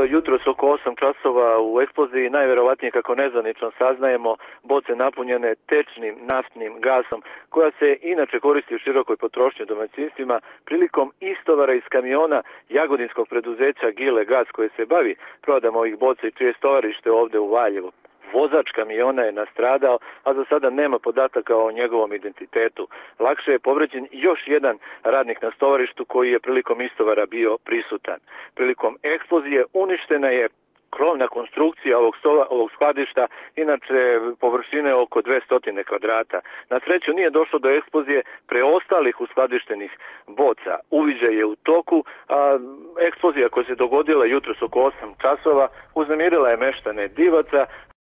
Jutro s oko 8 časova u eksploziji najverovatnije kako nezvanično saznajemo boce napunjene tečnim naftnim gasom koja se inače koristi u širokoj potrošnji domaćinstvima prilikom istovara iz kamiona jagodinskog preduzeća Gile Gas koje se bavi prodam ovih boca i čije stovarište ovde u Valjevu vozač kamiona je nastradao, a za sada nema podataka o njegovom identitetu. Lakše je povređen još jedan radnik na stovarištu koji je prilikom istovara bio prisutan. Prilikom eksplozije uništena je krovna konstrukcija ovog, stola, ovog skladišta, inače površine oko 200 kvadrata. Na sreću nije došlo do eksplozije preostalih uskladištenih boca. Uviđaj je u toku, a eksplozija koja se dogodila jutros oko 8 časova uznemirila je meštane divaca,